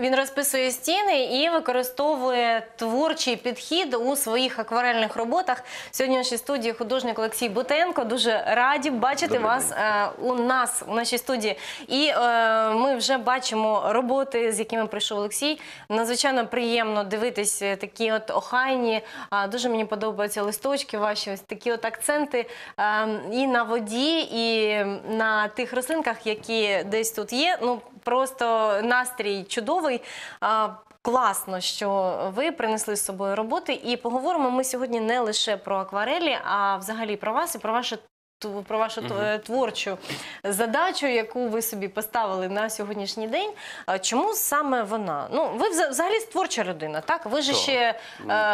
Він розписує стіни і використовує творчий підхід у своїх акварельних роботах. Сьогодні в нашій студії художник Олексій Бутенко. Дуже раді бачити Добрий вас е, у нас у нашій студії. І е, ми вже бачимо роботи, з якими прийшов Олексій. Надзвичайно приємно дивитись е, такі от охайні. А, дуже мені подобаються листочки ваші, ось такі от акценти е, і на воді, і на тих рослинках, які десь тут є. Ну просто настрій чудовий. Класно, що ви принесли з собою роботи, і поговоримо ми сьогодні не лише про акварелі, а взагалі про вас і про ваше про вашу е, творчу задачу, яку ви собі поставили на сьогоднішній день. Чому саме вона? Ну, ви взагалі творча людина, так? Ви ж ще е,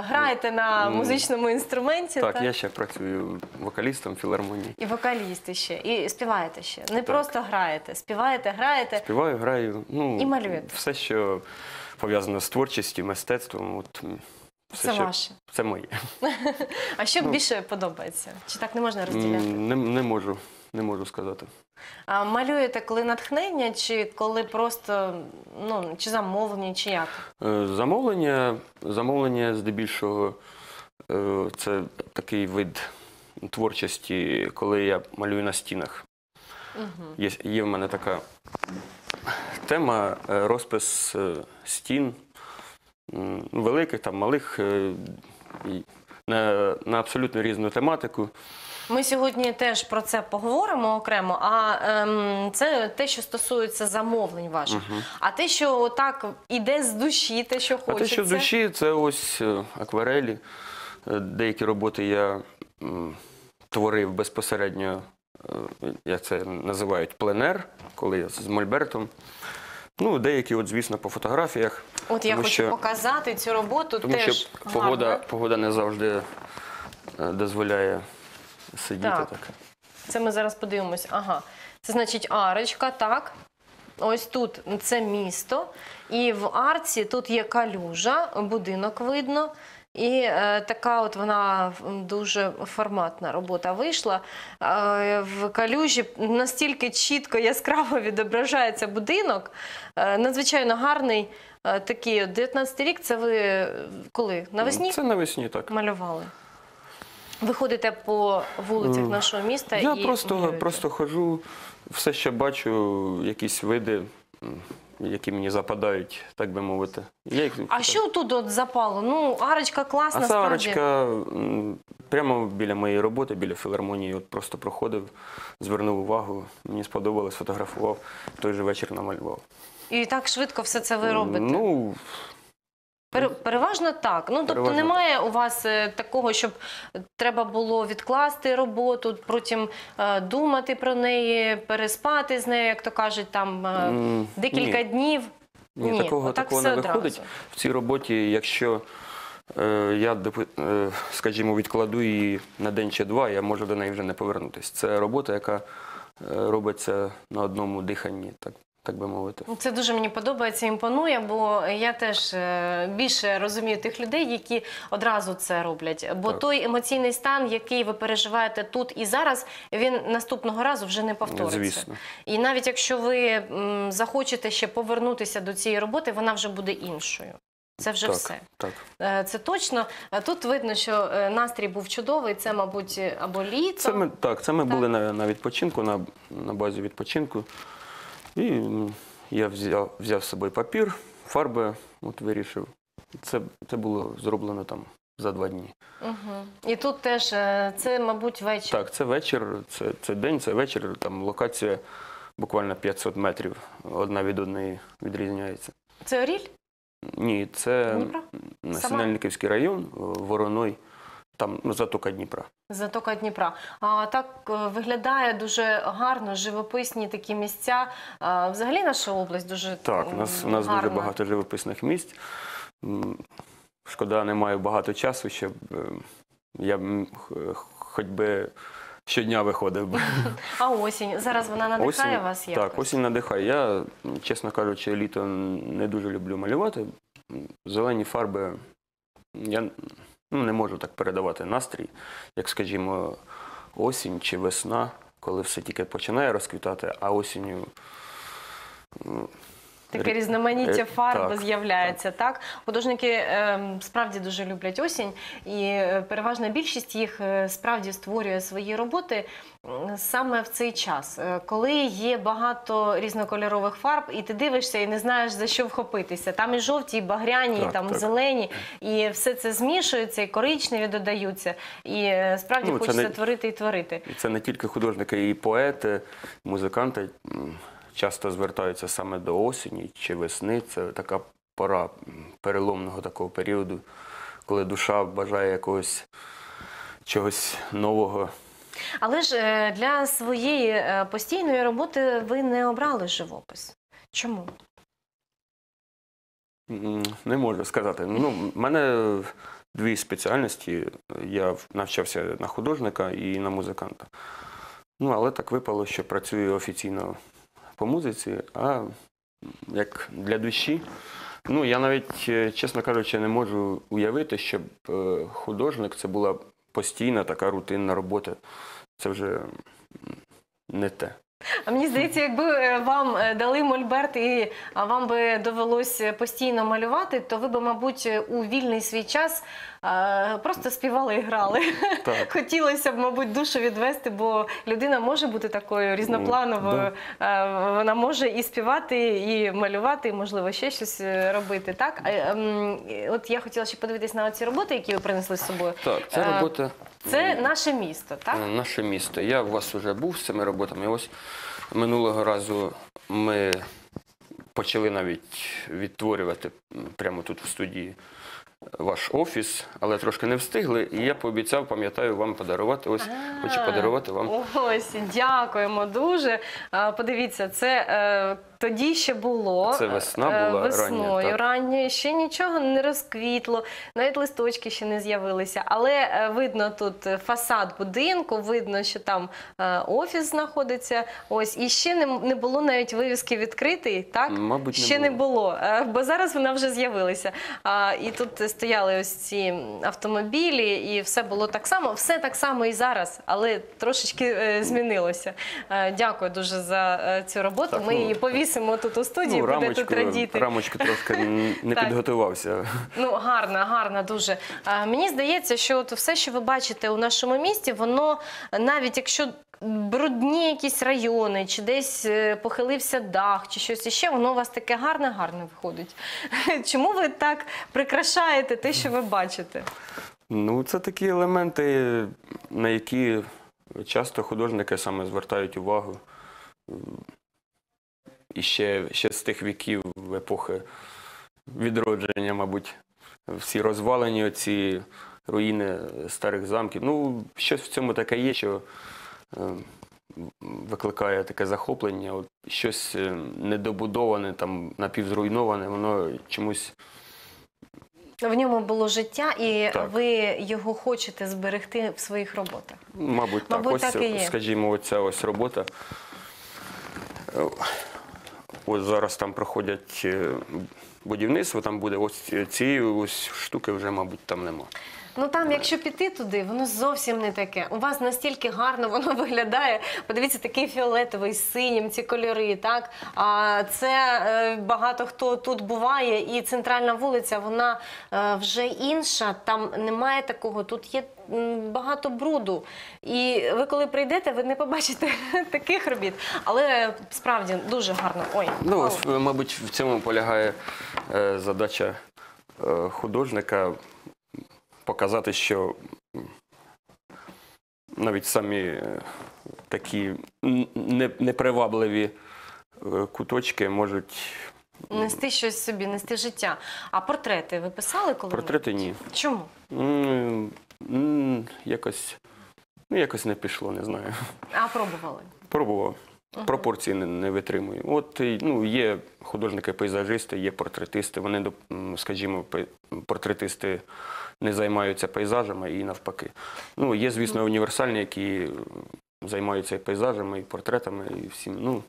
граєте на ну, музичному інструменті, Так, я ще працюю вокалістом філармонії. і вокалісти ще, і співаєте ще. Не просто граєте, співаєте, граєте. Співаю, граю. Ну, І малюєте. Все, що пов'язано з творчістю, мистецтвом. От, все, Це що, ваше. Це моє. А що Ну. більше подобається? Чи так не можна розділяти? М, Не, не можу. Не можу сказати. А малюєте коли натхнення, чи коли просто ну чи замовлення, чи як? Е, Замовлення, замовлення здебільшого е, це такий вид творчості, коли я малюю на стінах. Угу. Є, є в мене така тема е, розпис е, стін великих там малих е, на, на абсолютно різну тематику. Ми сьогодні теж про це поговоримо окремо. А ем, це те, що стосується замовлень ваших. А те, що так іде з душі, те, що А те, що в душі, це ось е, акварелі. Е, Деякі роботи я творив безпосередньо, як це називають, пленер, коли я з Мольбертом. Ну, деякі, от, звісно, по фотографіях. От я тому хочу що- показати цю роботу. Тому теж що гарно. погода, погода не завжди е, дозволяє сидіти Так. так. Це ми зараз подивимось. Ага. Це значить арочка, так. Ось тут це місто. І в арці тут є калюжа, будинок видно. І е, така от вона дуже форматна робота вийшла. Е, в калюжі настільки чітко, яскраво відображається будинок. Е, надзвичайно гарний. Е, такий от 19 рік. Це ви е, коли? Навесні Це навесні так. малювали? Ви ходите по вулицях нашого міста Я і просто, малюєте? просто ходжу, все ще бачу, якісь види, які мені западають, так би мовити. Я їх А що тут от запало? Ну, арочка класна, А ця справді. арочка м, прямо біля моєї роботи, біля філармонії, от просто проходив, звернув увагу, мені сподобалось, фотографував, той же вечір намалював. І так швидко все це ви робите. Ну, переважно так. Ну, тобто Переважно немає у вас е, такого, щоб треба було відкласти роботу, потім е, думати про неї, переспати з нею, як то кажуть, там е, декілька ні. днів. Ні, Ні, такого, такого не виходить. одразу. В цій роботі, якщо е, я, е, скажімо, відкладу її на день чи два, я можу до неї вже не повернутися. Це робота, яка робиться на одному диханні, так, так би мовити. Це дуже мені подобається, імпонує, бо я теж е, більше розумію тих людей, які одразу це роблять. Бо Так. той емоційний стан, який ви переживаєте тут і зараз, він наступного разу вже не повториться. Звісно. І навіть якщо ви захочете ще повернутися до цієї роботи, вона вже буде іншою. Це вже так, все. Так. Е, Це точно. А Тут видно, що е, настрій був чудовий. Це, мабуть, або літо. Це ми, так, це ми Так. були на, на відпочинку, на, на базі відпочинку. І я взяв, взяв з собою папір, фарби, от вирішив. Це, це було зроблено там за два дні. Угу. І тут теж е, це, мабуть, вечір. Так, це вечір, це, це день, це вечір, там локація буквально 500 метрів одна від одної відрізняється. Це Оріль? Ні, це? Синельниківський район, Вороной, там ну, затока Дніпра. Затока Дніпра. А так е, виглядає дуже гарно, живописні такі місця. А, взагалі наша область дуже Так, у нас, у нас дуже багато живописних місць. Шкода, не маю багато часу, щоб е, я хоч би щодня виходив би. А осінь зараз вона надихає вас якось? Так, осінь надихає. Я, чесно кажучи, літо не дуже люблю малювати. Зелені фарби я ну, не можу так передавати настрій, як, скажімо, осінь чи весна, коли все тільки починає розквітати, а осінню м, Таке різноманіття Е, фарб так, з'являється. Так. художники е, справді дуже люблять осінь, і е, переважна більшість їх е, справді створює свої роботи саме в цей час, коли є багато різнокольорових фарб, і ти дивишся і не знаєш за що вхопитися. Там і жовті, і багряні, і там так. зелені, і все це змішується, і коричневі додаються. І справді Ну, хочеться не- творити і творити. Це не тільки художники, і поети, музиканти часто звертаються саме до осені чи весни. Це така пора переломного такого періоду, коли душа бажає якогось чогось нового. Але ж е, для своєї е, постійної роботи ви не обрали живопис. Чому? Не можу сказати. Ну, в мене дві спеціальності. Я навчався на художника і на музиканта. Ну, але так випало, що працюю офіційно по музиці, а як для душі. Ну, я навіть, е, чесно кажучи, не можу уявити, щоб е, художник це була постійна така рутинна робота. Це вже не те. А мені здається, якби е, вам е, дали мольберт і вам би довелось постійно малювати, то ви б, мабуть, у вільний свій час е, просто співали і грали. Так. Хотілося б, мабуть, душу відвести, бо людина може бути такою різноплановою. Е, Вона може і співати, і малювати, і, можливо, ще щось е, робити. Так? Ем, От я хотіла ще подивитись на ці роботи, які ви принесли з собою. Так, це Е, робота. Це наше місто, так? Е, Наше місто. Я у вас вже був з цими роботами. Ось минулого разу ми почали навіть відтворювати прямо тут в студії ваш офіс, але трошки не встигли. І я пообіцяв, пам'ятаю, вам подарувати. Ось хочу подарувати вам. Ось, дякуємо дуже. Подивіться, це е, тоді ще було. Це весна е, була весною рання, ранньою, ще нічого не розквітло, навіть листочки ще не з'явилися. Але е, видно тут фасад будинку, видно, що там е, офіс знаходиться. Ось, і ще не, не було навіть вивіски відкритий, так? Мабуть, не ще не було. було, е, бо зараз вона вже з'явилася. І тут стояли ось ці автомобілі, і все було так само. Все так само і зараз, але трошечки е, змінилося. Е, Дякую дуже за е, цю роботу. Так, Ми ну, її повісимо тут у студії, Ну, буде тут радіти. рамочку трошки не підготувався. Ну, гарна, гарна дуже. Е, Мені здається, що от все, що ви бачите у нашому місті, воно навіть якщо брудні якісь райони, чи десь е, похилився дах, чи щось іще, воно у вас таке гарне, гарне виходить. Чому ви так прикрашаєте те, що ви бачите? Ну, це такі елементи, на які часто художники саме звертають увагу. І ще, ще з тих віків епохи відродження, мабуть, всі розвалені оці руїни старих замків. Ну, щось в цьому таке є, що е, викликає таке захоплення. От щось е, недобудоване, там напівзруйноване, воно чомусь В ньому було життя, і Так. ви його хочете зберегти в своїх роботах. Мабуть, так. Мабуть, ось, так і є. скажімо, оця ось робота. Ось зараз там проходять е, будівництво, там буде ось цієї ось штуки вже, мабуть, там нема. Ну там, якщо піти туди, воно зовсім не таке. У вас настільки гарно воно виглядає. Подивіться, такий фіолетовий синім, ці кольори. Так а це е, багато хто тут буває, і центральна вулиця вона е, вже інша. Там немає такого. Тут є багато бруду. І ви, коли прийдете, ви не побачите таких робіт. Але справді дуже гарно. Ой, Ну, ось, мабуть, в цьому полягає е, задача художника показати, що навіть самі е, такі непривабливі е, куточки можуть. нести щось собі, нести життя. А портрети ви писали коли? Портрети ні. Чому? М, м, Якось, ну, якось не пішло, не знаю. А пробували? Пробував. Пропорції не, не витримую. От ну, є художники-пейзажисти, є портретисти. Вони, скажімо, портретисти не займаються пейзажами і навпаки. Ну, є, звісно, універсальні, які займаються і пейзажами, і портретами, і всім. Ну,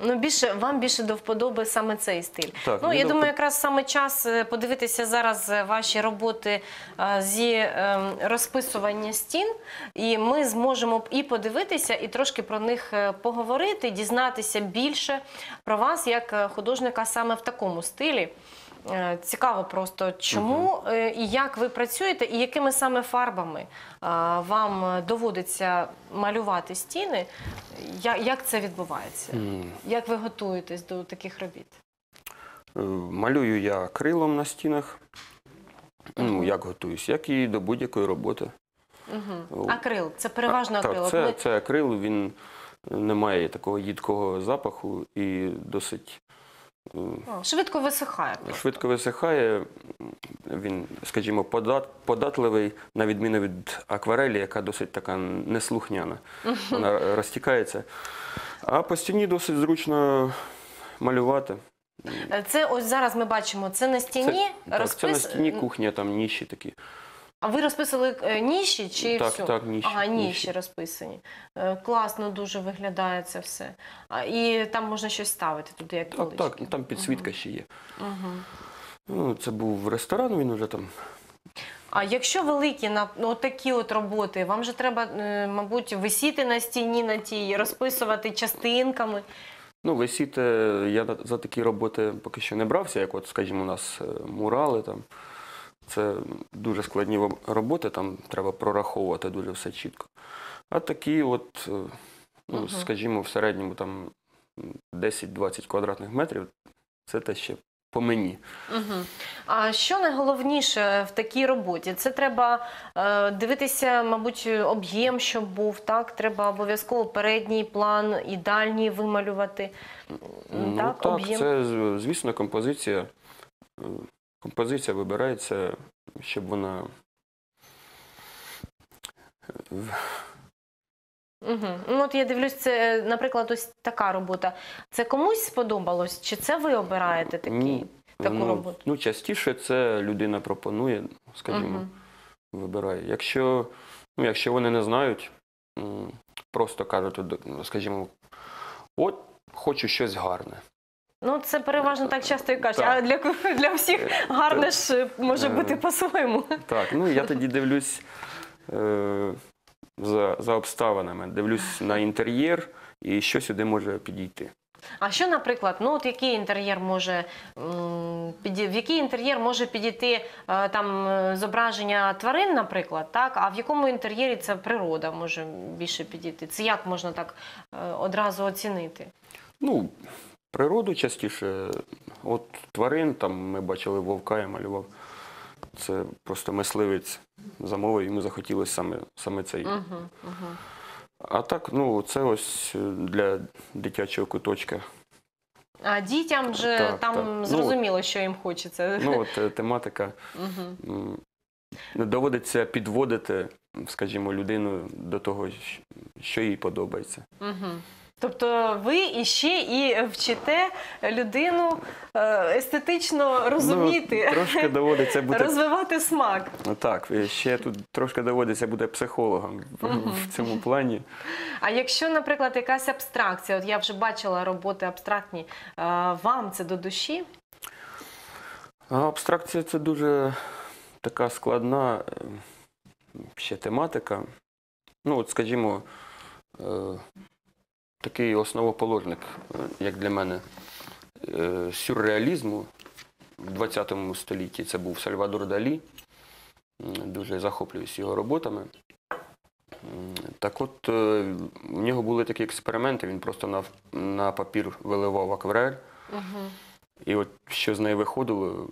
Ну, більше вам більше до вподоби саме цей стиль. Так, ну я до думаю, якраз саме час е, подивитися зараз е, ваші роботи е, зі е, розписування стін, і ми зможемо і подивитися, і трошки про них поговорити, дізнатися більше про вас як художника саме в такому стилі. Е, Цікаво просто, чому е, і як ви працюєте, і якими саме фарбами е, вам доводиться малювати стіни. Як це відбувається? Як ви готуєтесь до таких робіт? Малюю я акрилом на стінах. Ну, як готуюсь, як і до будь-якої роботи. Угу. Акрил, це переважно акрил. Так, це, це акрил, він не має такого їдкого запаху і досить швидко висихає. швидко висихає. Він, скажімо, подат, податливий, на відміну від акварелі, яка досить така неслухняна. Вона розтікається. А по стіні досить зручно малювати. Е, Це ось зараз ми бачимо. Це на стіні так, розпис... це на стіні кухня, там ніші такі. А ви розписали е, ніші чи Так, всю? так, ніші, Ага, ніші, ніші. розписані. Е, Класно дуже виглядає це все. І там можна щось ставити туди, як Так, так, там підсвітка ще є. Угу. Ну, це був ресторан, він вже там. А якщо великі на ну, такі от роботи, вам же треба, е, мабуть, висіти на стіні на тій, розписувати частинками. Ну, висіти, я за такі роботи поки що не брався, як от, скажімо, у нас мурали там. Це дуже складні роботи, там треба прораховувати дуже все чітко. А такі, от, е, ну, Мгм. скажімо, в середньому там 10-20 квадратних метрів, це те ще по мені. Угу. А що найголовніше в такій роботі? Це треба е, дивитися, мабуть, об'єм, щоб був, так? Треба обов'язково передній план і дальній вималювати. Ну, так, так, це, звісно, композиція. Композиція вибирається, щоб вона Угу. Ну, от я дивлюсь, це, наприклад, ось така робота. Це комусь сподобалось? Чи це ви обираєте такі, Ні, таку ну, роботу? Ну, частіше це людина пропонує, скажімо, Мгм. вибирає. Якщо, ну, якщо вони не знають, просто кажуть, ну, скажімо, от хочу щось гарне. Ну, це переважно так часто і кажуть, а для, для всіх гарне ж е, може Е, бути по-своєму. Так, ну я тоді дивлюсь е, за, за обставинами, дивлюсь на інтер'єр і що сюди може підійти. А що, наприклад, ну от який інтер'єр може в який інтер'єр може підійти е, там е, зображення тварин, наприклад, так? А в якому інтер'єрі це природа може більше підійти? Це як можна так е, одразу оцінити? Ну, природу частіше. От тварин, там ми бачили вовка, я малював. Це просто мисливець замовив, йому захотілося саме, саме цей. Угу, угу. А так, ну, це ось для дитячого куточка. А дітям же Так, там так. Ну, зрозуміло, що їм хочеться. Ну, от е, тематика. Угу. Доводиться підводити, скажімо, людину до того, що їй подобається. Угу. Тобто ви іще і вчите людину е, естетично розуміти, Ну, трошки доводиться бути розвивати смак. Ну, Так, ще тут трошки доводиться бути психологом в, в цьому плані. А якщо, наприклад, якась абстракція, от я вже бачила роботи абстрактні, е, вам це до душі? Абстракція це дуже така складна е, ще тематика. Ну, от, скажімо, е, такий основоположник, е, як для мене, е, сюрреалізму в 20 столітті це був Сальвадор Далі. Дуже захоплююсь його роботами. Так от, е, в нього були такі експерименти, він просто на, на папір виливав акварель. Угу. І от що з неї виходило,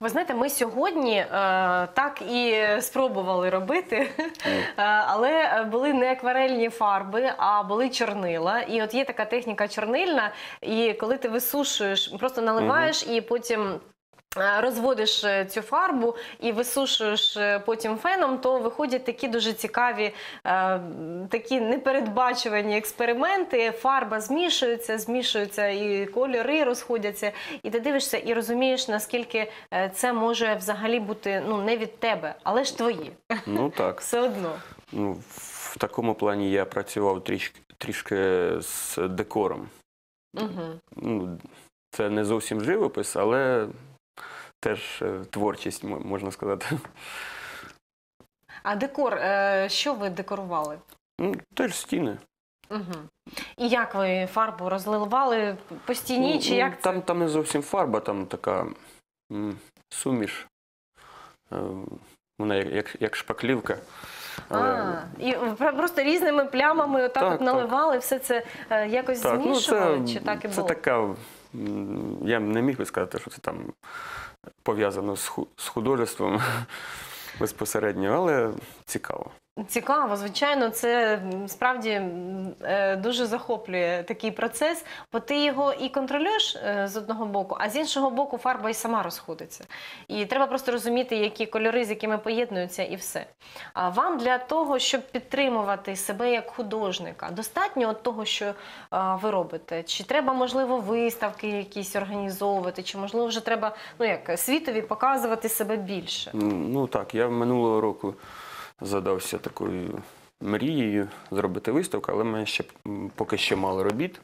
Ви знаєте, ми сьогодні е, так і спробували робити, е, але були не акварельні фарби, а були чорнила. І от є така техніка чорнильна, і коли ти висушуєш, просто наливаєш і потім. Е, Розводиш е, цю фарбу і висушуєш е, потім феном, то виходять такі дуже цікаві, такі непередбачувані експерименти. Фарба змішується, змішуються і кольори розходяться. І ти дивишся і розумієш, наскільки це може взагалі бути ну не від тебе, але ж твої. ну так. Все одно. Ну, в такому плані я працював трішки, трішки з декором. Угу. Це не зовсім живопис, але теж е, творчість, можна сказати. А декор, е, що ви декорували? Ну, теж стіни. Угу. І як ви фарбу розливали по стіні, Ну, чи ну, як це? там, там не зовсім фарба, там така м, суміш. Е, Вона як, як, як шпаклівка. Але, А, і просто різними плямами отак Так, от так. наливали, все це е, якось так, ну, змішували, це, чи так і це така. Я не міг би сказати, що це там пов'язано з, ху- художеством безпосередньо, але цікаво. Цікаво, звичайно, це справді е, дуже захоплює такий процес, бо ти його і контролюєш е, з одного боку, а з іншого боку фарба і сама розходиться. І треба просто розуміти, які кольори, з якими поєднуються, і все. А вам для того, щоб підтримувати себе як художника, достатньо от того, що а, ви робите? Чи треба, можливо, виставки якісь організовувати, чи можливо вже треба ну як світові показувати себе більше? Ну так, я минулого року задався такою мрією зробити виставку, але мене ще поки що мало робіт,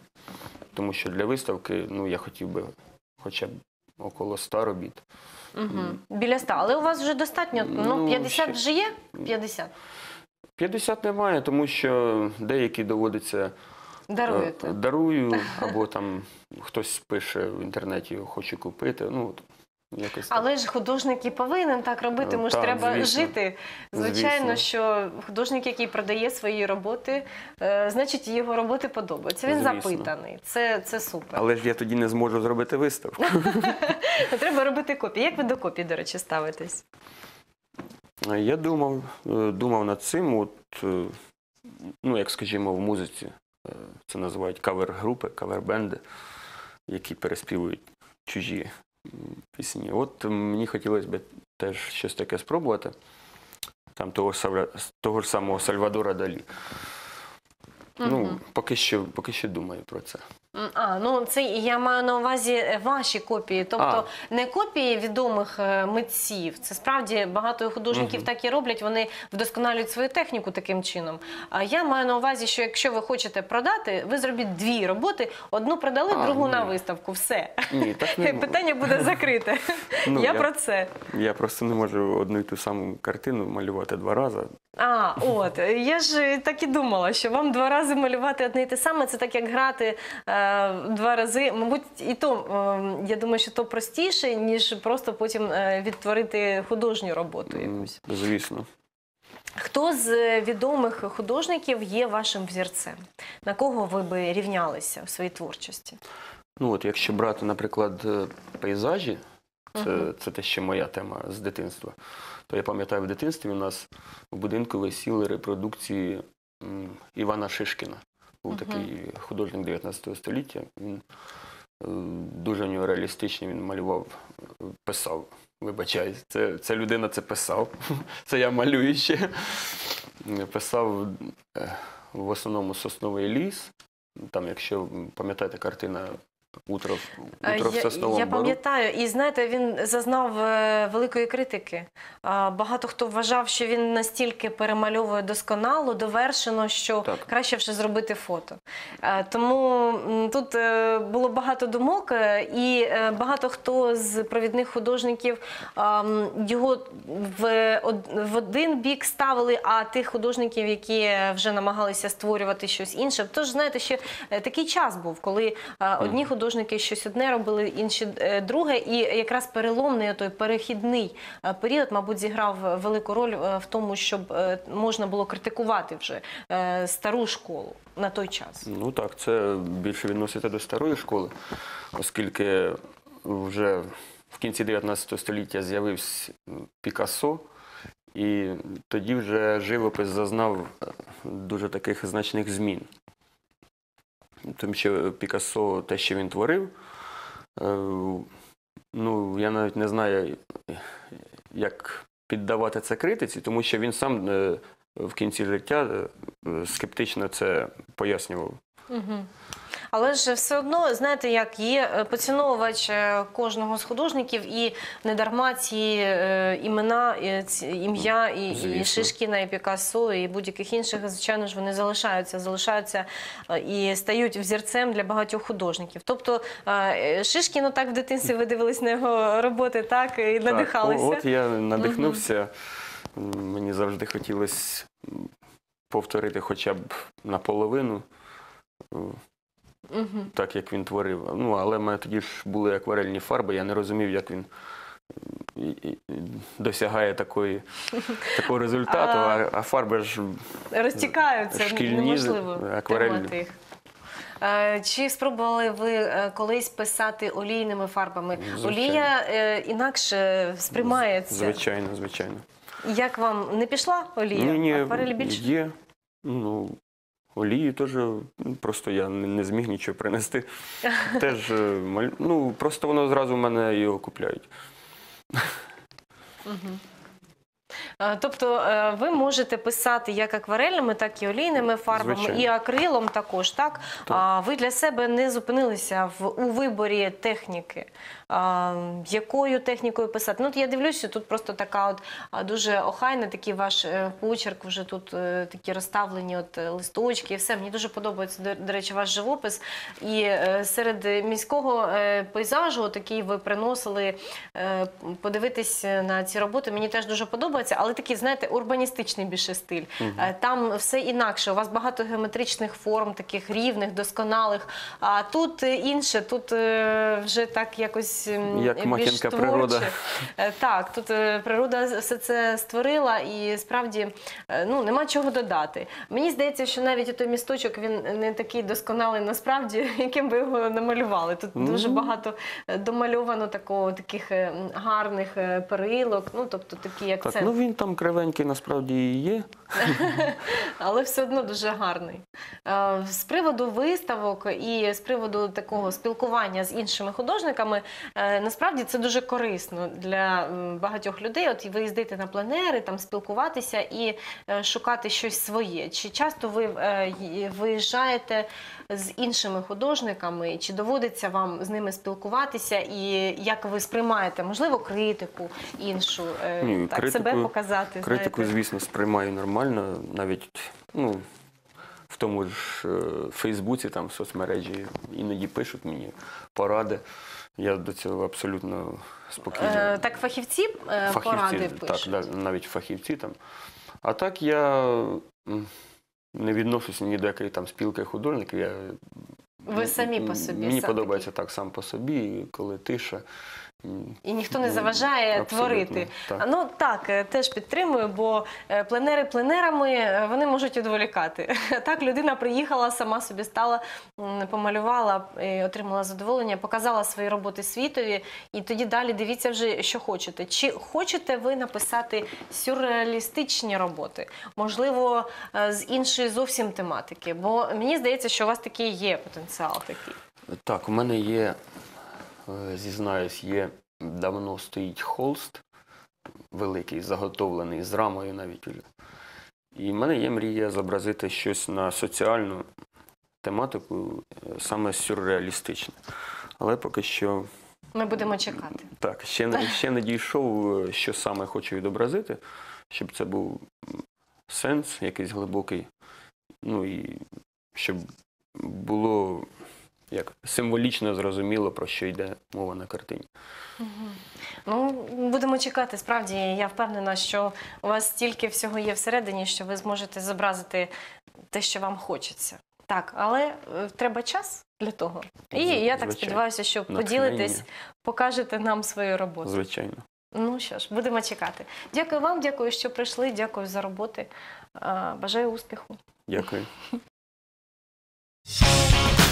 тому що для виставки ну, я хотів би хоча б около 100 робіт. Угу. Біля 100. Але у вас вже достатньо. Ну, Ну, 50 ще- вже є? 50. 50 немає, тому що деякі доводиться Даруєте. е, дарую, або там хтось пише в інтернеті, хочу купити. Ну, якось так. Але ж художник і повинен так робити, тому ж так, треба звісно. жити. Звичайно, Звісно. що художник, який продає свої роботи, е, значить його роботи подобаються. Він Звісно. запитаний. Це, це супер. Але ж я тоді не зможу зробити виставку. Треба робити копії. Як ви до копій, до речі, ставитесь? Я думав, е, думав над цим, от, е, ну, як скажімо, в музиці е, це називають кавер-групи, кавер-бенди, які переспівують чужі пісні. От мені хотілося б теж щось таке спробувати. Там того, ж того ж самого Сальвадора Далі. Ну, поки що, поки що думаю про це. А, ну це я маю на увазі е, ваші копії, тобто не копії відомих е, митців. Це справді багато художників Мгм. так і роблять. Вони вдосконалюють свою техніку таким чином. А я маю на увазі, що якщо ви хочете продати, ви зробіть дві роботи: одну продали, А, другу ні. на виставку. Все Ні, так не питання буде закрите. Ну, я я- про це. Я просто не можу одну і ту саму картину малювати два рази. А, от я ж так і думала, що вам два рази малювати одне і те саме. Це так як грати е, два рази. Мабуть, і то я думаю, що то простіше, ніж просто потім е, відтворити художню роботу якусь. Звісно. Хто з відомих художників є вашим взірцем? На кого ви би рівнялися у своїй творчості? Ну от якщо брати, наприклад, е, пейзажі, це, Мгм. це те, що моя тема з дитинства. То я пам'ятаю, в дитинстві у нас в будинку висіли репродукції Івана Шишкіна. Був такий художник 19 століття. Він е, дуже у нього реалістичний, він малював, писав. Вибачай, це, це людина це писав. Це я малюю ще. Писав е, в основному сосновий ліс. Там, якщо пам'ятаєте, картина Утро, в- Е, в Я, сосновому я пам'ятаю, і знаєте, він зазнав е, великої критики. Багато хто вважав, що він настільки перемальовує досконало, довершено, що Так. краще вже зробити фото. Е, Тому тут було багато думок, і багато хто з провідних художників його в, один бік ставили, а тих художників, які вже намагалися створювати щось інше. Тож, знаєте, ще такий час був, коли одні художники щось одне робили, інші е, друге, і якраз переломний той перехідний е, період, мабуть, зіграв велику роль е, в тому, щоб можна було критикувати вже стару школу на той час. Ну так, це більше відноситься до старої школи, оскільки вже в кінці 19 століття з'явився Пікассо, і тоді вже живопис зазнав дуже таких значних змін. Тому що Пікассо, те, що він творив, е, ну, я навіть не знаю, як піддавати це критиці, тому що він сам е, в кінці життя е, скептично це пояснював. Угу. Але ж все одно, знаєте, як є е, поціновувач е, кожного з художників, і не дарма ці е, імена, ці- ім'я і, і Шишкіна, і Пікассо, і будь-яких інших, звичайно ж, вони залишаються, залишаються і стають взірцем для багатьох художників. Тобто е, Шишкіно так в дитинстві ви дивились на його роботи, так і надихалися. Так, от я надихнувся. М, Мені завжди хотілося повторити хоча б наполовину, так як він творив. Ну, але в мене тоді ж були акварельні фарби, я не розумів, як він досягає такої, такого результату, а, а фарби ж розтікаються, Шкільні неможливо акварельні. тримати їх. Е, Чи спробували ви е, колись писати олійними фарбами? Звичайно. Олія е, інакше сприймається. звичайно, звичайно. Як вам не пішла олія? Ні, ні, Акварель більше? є. Ну, олії теж, ну, просто я не, зміг нічого принести. Теж, е, ну, просто воно зразу в мене його купляють. Тобто е, ви можете писати як акварельними, так і олійними фарбами, Звичайно. і акрилом також. Так? Так. Ви для себе не зупинилися в у виборі техніки. А, якою технікою писати? Ну, от я дивлюся, тут просто така от дуже охайна, такий ваш е, почерк, вже тут е, такі розставлені от е, листочки, і все. Мені дуже подобається, до, до речі, ваш живопис. І е, серед міського е, пейзажу, такий ви приносили е, подивитись на ці роботи. Мені теж дуже подобається, але такий, знаєте, урбаністичний більше стиль. Там все інакше. У вас багато геометричних форм, таких рівних, досконалих. А тут інше, тут вже так якось м, Як більш Махінка творче. природа. Е, Так, тут е, природа все це створила, і справді е, ну нема чого додати. Мені здається, що навіть той місточок він не такий досконалий насправді, яким ви його намалювали. Тут Ну. дуже багато е, домальовано такого таких гарних перилок. Ну тобто такі Так, акцент. ну він там кривенький насправді і є. але все одно дуже гарний. З приводу виставок і з приводу такого спілкування з іншими художниками, насправді це дуже корисно для багатьох людей. От виїздити на пленери, там спілкуватися і е, шукати щось своє. Чи часто ви е, виїжджаєте з іншими художниками, чи доводиться вам з ними спілкуватися, і як ви сприймаєте, можливо, критику іншу, е, Ні, так критику- себе показати? Критику, знаєте? звісно, сприймаю нормально. Навіть ну, в тому ж е, Фейсбуці, там в соцмережі іноді пишуть мені поради. Я до цього абсолютно спокійно. Е, так, фахівці, е, поради фахівці, так, пишуть. да, навіть фахівці там. А так я не відношуся ні до якої там спілки художників. Я, Ви самі по собі. Мені сам подобається подобається так сам по собі, коли тиша. І ніхто не Ну, заважає абсолютно, творити. так. Ну так, е, теж підтримую, бо е, пленери пленерами е, вони можуть відволікати. Так, людина приїхала, сама собі стала, помалювала, отримала задоволення, показала свої роботи світові, і тоді далі дивіться вже, що хочете. Чи хочете ви написати сюрреалістичні роботи? Можливо, з іншої зовсім тематики? Бо мені здається, що у вас такий є потенціал такий. Так, у мене є, зізнаюсь, є давно стоїть холст великий, заготовлений з рамою навіть уже. І в мене є мрія зобразити щось на соціальну тематику, е, саме сюрреалістичне. Але поки що Ми будемо чекати. так, ще не, ще не дійшов, е, що саме хочу відобразити, щоб це був сенс якийсь глибокий. Ну і щоб було як символічно зрозуміло, про що йде мова на картині. Ну, будемо чекати. Справді, я впевнена, що у вас стільки всього є всередині, що ви зможете зобразити те, що вам хочеться. Так, але е, треба час для того. І я так сподіваюся, що поділитесь, покажете нам свою роботу. Звичайно. Ну що ж, будемо чекати. Дякую вам, дякую, що прийшли. Дякую за роботи. Е, Бажаю успіху. Дякую.